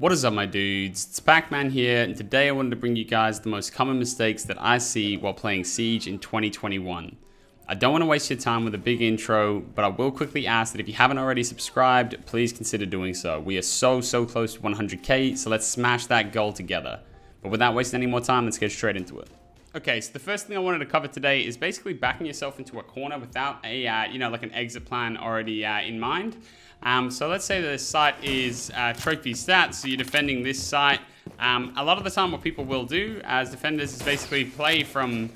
What is up my dudes, it's Pac-Man here, and today I wanted to bring you guys the most common mistakes that I see while playing Siege in 2021. I don't want to waste your time with a big intro, but I will quickly ask that if you haven't already subscribed, please consider doing so. We are so, so close to 100k, so let's smash that goal together. But without wasting any more time, let's get straight into it. Okay, so the first thing I wanted to cover today is basically backing yourself into a corner without a, uh, you know, like an exit plan already uh, in mind. Um, so let's say the site is uh, trophy stats, so you're defending this site. Um, a lot of the time what people will do as defenders is basically play from,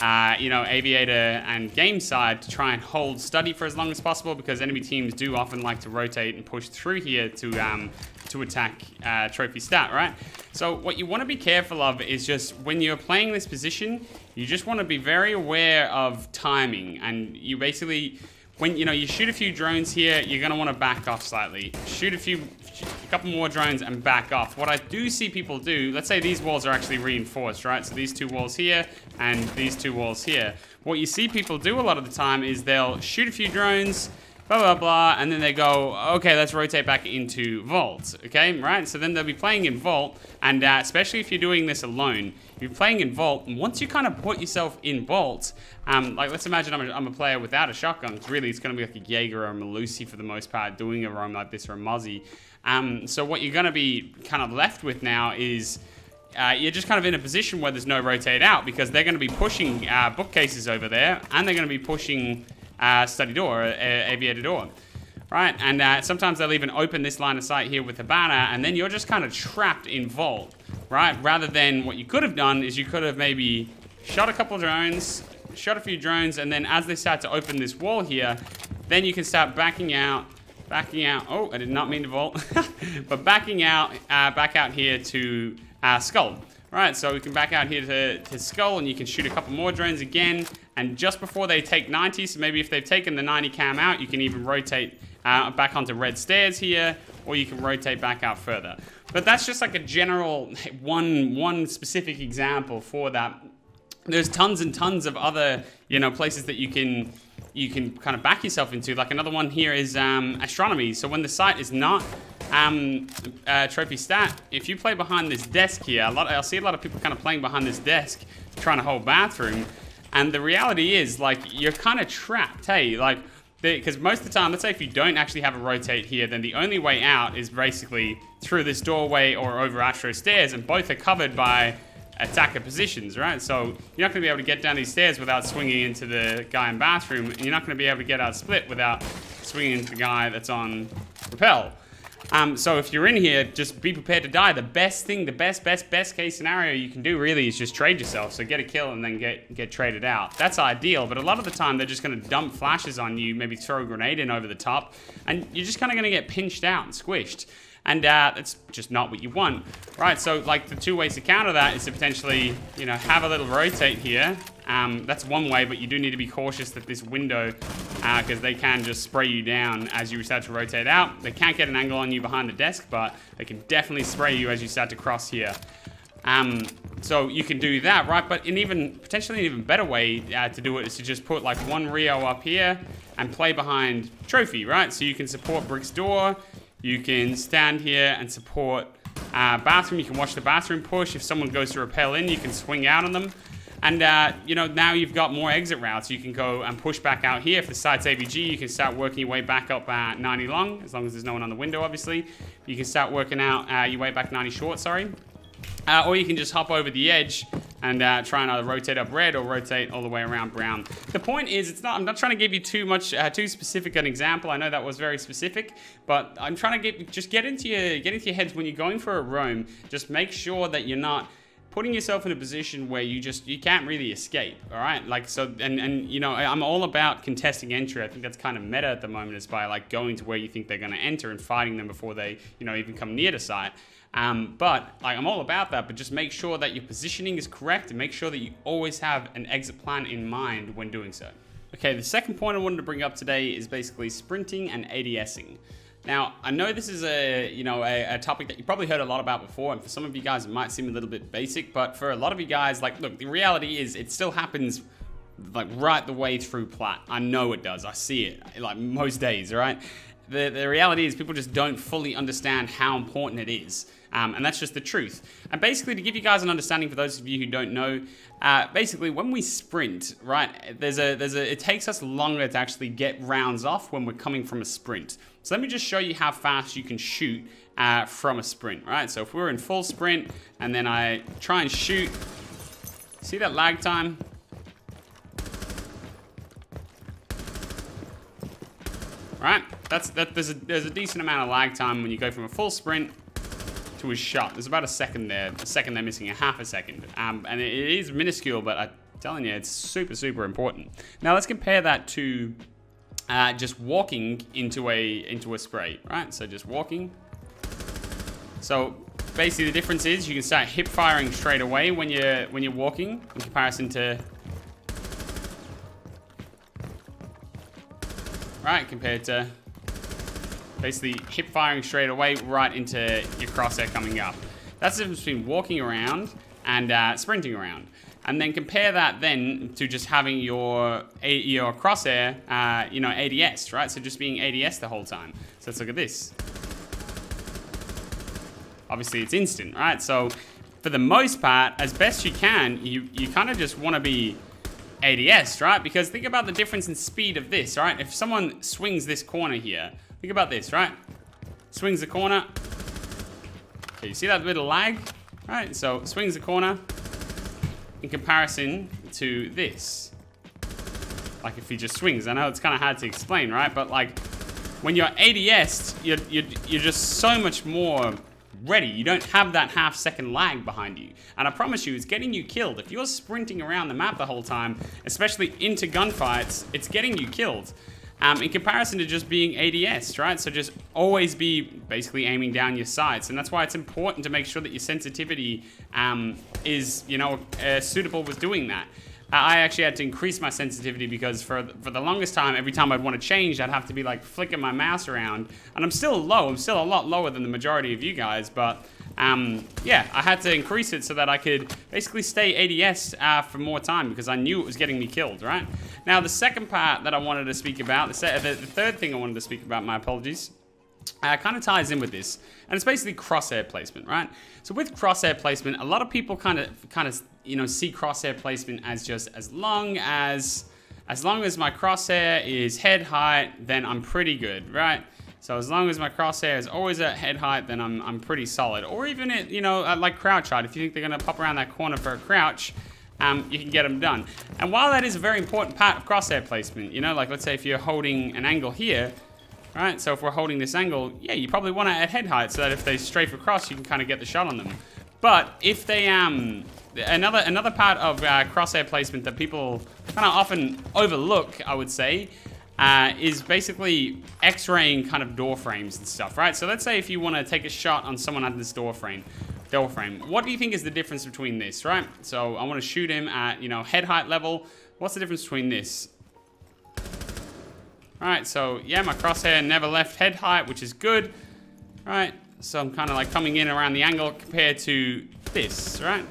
uh, you know, aviator and game side to try and hold study for as long as possible because enemy teams do often like to rotate and push through here to, um, to attack uh, trophy stat, right? So what you want to be careful of is just when you're playing this position, you just want to be very aware of timing and you basically when you know you shoot a few drones here, you're gonna want to back off slightly. Shoot a few, a couple more drones and back off. What I do see people do, let's say these walls are actually reinforced, right? So these two walls here and these two walls here. What you see people do a lot of the time is they'll shoot a few drones, blah, blah, blah, and then they go, okay, let's rotate back into Vault, okay, right? So then they'll be playing in Vault, and uh, especially if you're doing this alone, if you're playing in Vault, and once you kind of put yourself in Vault, um, like let's imagine I'm a, I'm a player without a shotgun, it's really it's going to be like a Jaeger or a Melusi for the most part, doing a roam like this or a Mozzie. Um, so what you're going to be kind of left with now is uh, you're just kind of in a position where there's no rotate out because they're going to be pushing uh, bookcases over there and they're going to be pushing uh, study door, uh, aviator door. Right, and uh, sometimes they'll even open this line of sight here with the banner, and then you're just kind of trapped in vault, right? Rather than what you could have done is you could have maybe shot a couple drones, shot a few drones, and then as they start to open this wall here, then you can start backing out, backing out. Oh, I did not mean to vault, but backing out, uh, back out here to uh, Skull. Right, so we can back out here to, to Skull, and you can shoot a couple more drones again, and just before they take 90, so maybe if they've taken the 90 cam out, you can even rotate uh, back onto red stairs here, or you can rotate back out further. But that's just like a general, one, one specific example for that. There's tons and tons of other, you know, places that you can you can kind of back yourself into. Like another one here is um, astronomy. So when the site is not um, uh, trophy stat, if you play behind this desk here, a lot, I'll see a lot of people kind of playing behind this desk, trying to hold bathroom. And the reality is, like, you're kind of trapped, hey? Like, because most of the time, let's say if you don't actually have a rotate here, then the only way out is basically through this doorway or over Astro stairs, and both are covered by attacker positions, right? So you're not going to be able to get down these stairs without swinging into the guy in bathroom, and you're not going to be able to get out split without swinging into the guy that's on rappel. Um, so if you're in here, just be prepared to die. The best thing, the best, best, best case scenario you can do really is just trade yourself. So get a kill and then get get traded out. That's ideal, but a lot of the time they're just going to dump flashes on you, maybe throw a grenade in over the top, and you're just kind of going to get pinched out and squished. And uh, that's just not what you want, right? So like the two ways to counter that is to potentially, you know, have a little rotate here. Um, that's one way, but you do need to be cautious that this window because uh, they can just spray you down as you start to rotate out. They can't get an angle on you behind the desk, but they can definitely spray you as you start to cross here. Um, so you can do that, right? But an even, potentially an even better way uh, to do it is to just put like one Rio up here and play behind Trophy, right? So you can support Brick's door, you can stand here and support uh, bathroom, you can watch the bathroom push. If someone goes to rappel in, you can swing out on them. And, uh, you know, now you've got more exit routes. You can go and push back out here. If the site's AVG, you can start working your way back up uh, 90 long, as long as there's no one on the window, obviously. You can start working out uh, your way back 90 short, sorry. Uh, or you can just hop over the edge and uh, try and either rotate up red or rotate all the way around brown. The point is, it's not. I'm not trying to give you too much, uh, too specific an example. I know that was very specific, but I'm trying to get just get into your get into your heads when you're going for a roam. Just make sure that you're not putting yourself in a position where you just you can't really escape all right? Like so and and you know i'm all about contesting entry. I think that's kind of meta at the moment is by like going to where you think they're going to enter and fighting them before they you know even come near the site. Um, but like i'm all about that but just make sure that your positioning is correct and make sure that you always have an exit plan in mind when doing so. Okay the second point i wanted to bring up today is basically sprinting and adsing now, I know this is a, you know, a, a, topic that you probably heard a lot about before, and for some of you guys, it might seem a little bit basic, but for a lot of you guys, like, look, the reality is it still happens, like, right the way through plat. I know it does. I see it, like, most days, right? The, the reality is people just don't fully understand how important it is. Um, and that's just the truth. And basically, to give you guys an understanding, for those of you who don't know, uh, basically when we sprint, right, there's a there's a it takes us longer to actually get rounds off when we're coming from a sprint. So let me just show you how fast you can shoot uh, from a sprint, right? So if we're in full sprint and then I try and shoot, see that lag time? Right, that's that. There's a there's a decent amount of lag time when you go from a full sprint to a shot. There's about a second there. A second they're missing a half a second, um, and it, it is minuscule, but I'm telling you, it's super super important. Now let's compare that to uh, just walking into a into a spray, right? So just walking. So basically, the difference is you can start hip firing straight away when you're when you're walking in comparison to right, compared to basically hip firing straight away right into your crosshair coming up. That's the difference between walking around and uh, sprinting around. And then compare that then to just having your your crosshair, uh, you know, ADS, right? So just being ADS the whole time. So let's look at this. Obviously, it's instant, right? So for the most part, as best you can, you, you kind of just want to be ADS, right? Because think about the difference in speed of this, right? If someone swings this corner here, think about this, right? Swings the corner. Okay, you see that little lag? Right, so swings the corner in comparison to this. Like if he just swings. I know it's kind of hard to explain, right? But like when you're ADS, you're, you're, you're just so much more ready. You don't have that half second lag behind you. And I promise you, it's getting you killed. If you're sprinting around the map the whole time, especially into gunfights, it's getting you killed. Um, in comparison to just being ADS, right? So just always be basically aiming down your sights. And that's why it's important to make sure that your sensitivity um, is, you know, uh, suitable with doing that. I actually had to increase my sensitivity because for, for the longest time, every time I'd want to change, I'd have to be like flicking my mouse around. And I'm still low. I'm still a lot lower than the majority of you guys. But um, yeah, I had to increase it so that I could basically stay ADS uh, for more time because I knew it was getting me killed, right? Now, the second part that I wanted to speak about, the, the, the third thing I wanted to speak about, my apologies, uh, kind of ties in with this, and it's basically crosshair placement, right? So with crosshair placement, a lot of people kind of, kind of, you know, see crosshair placement as just as long as, as long as my crosshair is head height, then I'm pretty good, right? So as long as my crosshair is always at head height, then I'm, I'm pretty solid. Or even at, you know, at like crouch height. If you think they're gonna pop around that corner for a crouch, um, you can get them done. And while that is a very important part of crosshair placement, you know, like let's say if you're holding an angle here, right? So if we're holding this angle, yeah, you probably want it at head height so that if they strafe across, you can kind of get the shot on them. But if they, um, another another part of uh, crosshair placement that people kind of often overlook, I would say, uh, is basically x-raying kind of door frames and stuff, right? So let's say if you want to take a shot on someone under this door frame, door frame, what do you think is the difference between this, right? So I want to shoot him at, you know, head height level. What's the difference between this? Alright, so yeah, my crosshair never left head height, which is good. Right, so I'm kind of like coming in around the angle compared to this, right?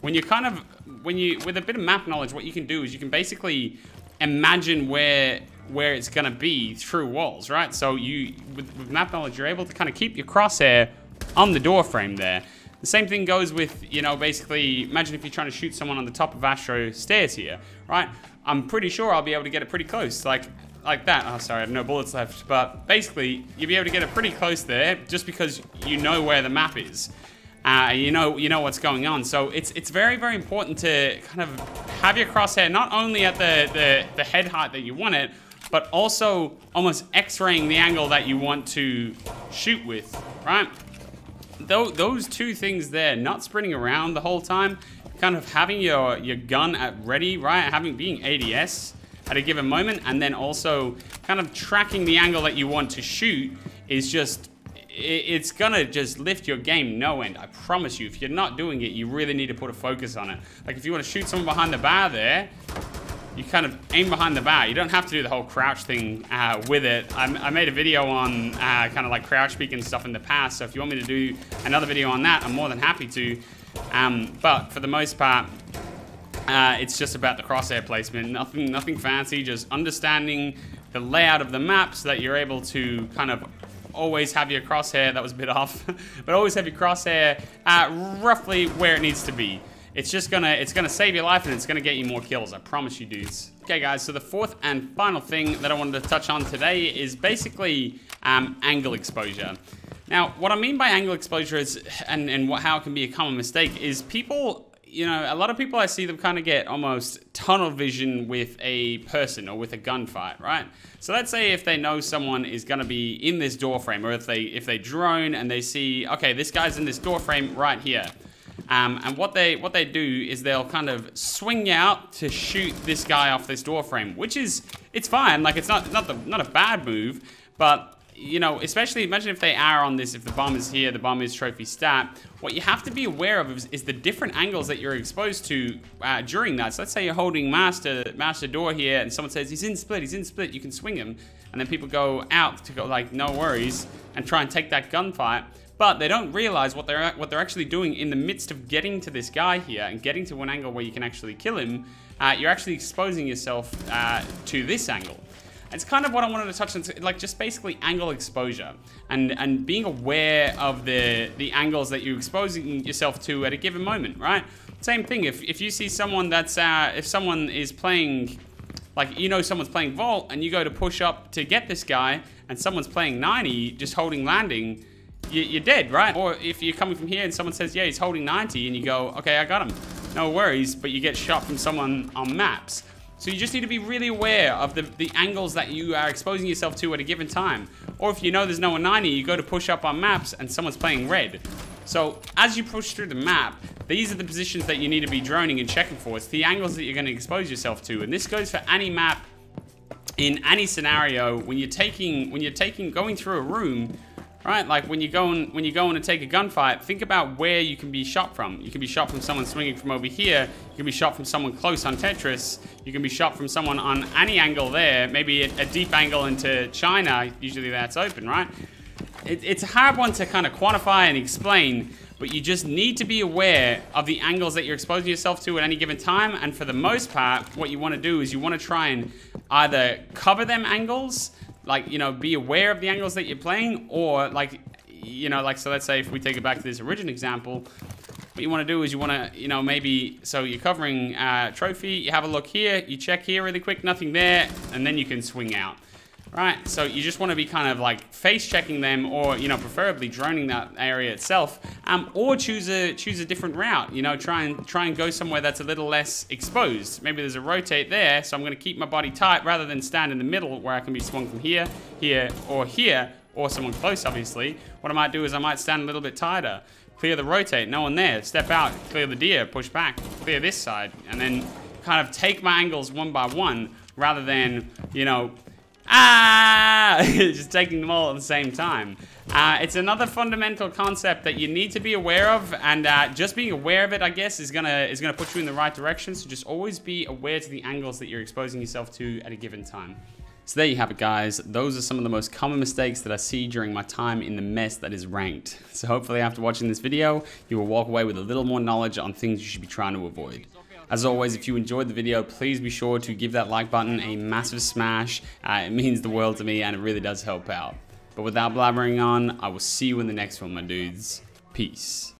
When you kind of, when you, with a bit of map knowledge, what you can do is you can basically imagine where where it's gonna be through walls, right? So you, with, with map knowledge, you're able to kind of keep your crosshair on the door frame there. The same thing goes with, you know, basically, imagine if you're trying to shoot someone on the top of Astro stairs here, right? I'm pretty sure I'll be able to get it pretty close, like like that. Oh, sorry, I have no bullets left. But basically, you'll be able to get it pretty close there just because you know where the map is. Uh, you know you know what's going on. So it's it's very, very important to kind of have your crosshair not only at the, the, the head height that you want it, but also almost x-raying the angle that you want to shoot with, right? those two things there, not sprinting around the whole time, kind of having your, your gun at ready, right? Having being ADS at a given moment, and then also kind of tracking the angle that you want to shoot is just it's gonna just lift your game no end. I promise you. If you're not doing it, you really need to put a focus on it. Like if you want to shoot someone behind the bar there, you kind of aim behind the bar. You don't have to do the whole crouch thing uh, with it. I, I, made a video on uh, kind of like crouch peek and stuff in the past. So if you want me to do another video on that, I'm more than happy to. Um, but for the most part, uh, it's just about the crosshair placement. Nothing, nothing fancy. Just understanding the layout of the map so that you're able to kind of always have your crosshair, that was a bit off, but always have your crosshair at roughly where it needs to be. It's just gonna, it's gonna save your life and it's gonna get you more kills, I promise you dudes. Okay guys, so the fourth and final thing that I wanted to touch on today is basically um, angle exposure. Now, what I mean by angle exposure is, and, and what, how it can be a common mistake, is people you know, a lot of people I see them kind of get almost tunnel vision with a person or with a gunfight, right? So let's say if they know someone is going to be in this door frame, or if they if they drone and they see, okay, this guy's in this door frame right here. Um, and what they what they do is they'll kind of swing out to shoot this guy off this door frame, which is it's fine. Like it's not not the not a bad move, but you know, especially imagine if they are on this, if the bomb is here, the bomb is trophy stat. What you have to be aware of is, is the different angles that you're exposed to uh, during that. So let's say you're holding master master door here, and someone says he's in split, he's in split. You can swing him, and then people go out to go like no worries and try and take that gunfight but they don't realize what they're what they're actually doing in the midst of getting to this guy here and getting to an angle where you can actually kill him. Uh, you're actually exposing yourself uh, to this angle. It's kind of what I wanted to touch on, like just basically angle exposure and and being aware of the the angles that you're exposing yourself to at a given moment, right? Same thing. If if you see someone that's uh, if someone is playing like you know someone's playing vault and you go to push up to get this guy and someone's playing 90 just holding landing you're dead, right? Or if you're coming from here and someone says, yeah, he's holding 90, and you go, okay, I got him. No worries, but you get shot from someone on maps. So you just need to be really aware of the, the angles that you are exposing yourself to at a given time. Or if you know there's no one 90, you go to push up on maps and someone's playing red. So as you push through the map, these are the positions that you need to be droning and checking for. It's the angles that you're going to expose yourself to. And this goes for any map in any scenario when you're taking when you're taking going through a room right? Like when you go and when you go in and take a gunfight, think about where you can be shot from. You can be shot from someone swinging from over here. You can be shot from someone close on Tetris. You can be shot from someone on any angle there. Maybe a, a deep angle into China. Usually that's open, right? It, it's a hard one to kind of quantify and explain, but you just need to be aware of the angles that you're exposing yourself to at any given time. And for the most part, what you want to do is you want to try and either cover them angles like, you know, be aware of the angles that you're playing or like, you know, like, so let's say if we take it back to this original example, what you want to do is you want to, you know, maybe, so you're covering uh, trophy, you have a look here, you check here really quick, nothing there, and then you can swing out right? So you just want to be kind of like face checking them or, you know, preferably droning that area itself um, or choose a choose a different route, you know, try and try and go somewhere that's a little less exposed. Maybe there's a rotate there, so I'm going to keep my body tight rather than stand in the middle where I can be swung from here, here, or here, or someone close, obviously. What I might do is I might stand a little bit tighter, clear the rotate, no one there, step out, clear the deer, push back, clear this side, and then kind of take my angles one by one rather than, you know, ah, just taking them all at the same time. Uh, it's another fundamental concept that you need to be aware of, and uh, just being aware of it, I guess, is gonna is gonna put you in the right direction. So just always be aware to the angles that you're exposing yourself to at a given time. So there you have it guys, those are some of the most common mistakes that I see during my time in the mess that is ranked. So hopefully after watching this video, you will walk away with a little more knowledge on things you should be trying to avoid. As always, if you enjoyed the video, please be sure to give that like button a massive smash. Uh, it means the world to me and it really does help out. But without blabbering on, I will see you in the next one, my dudes. Peace.